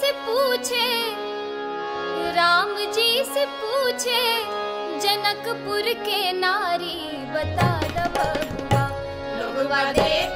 से पूछे राम जी से पूछे जनकपुर के नारी बता द लोगवा देख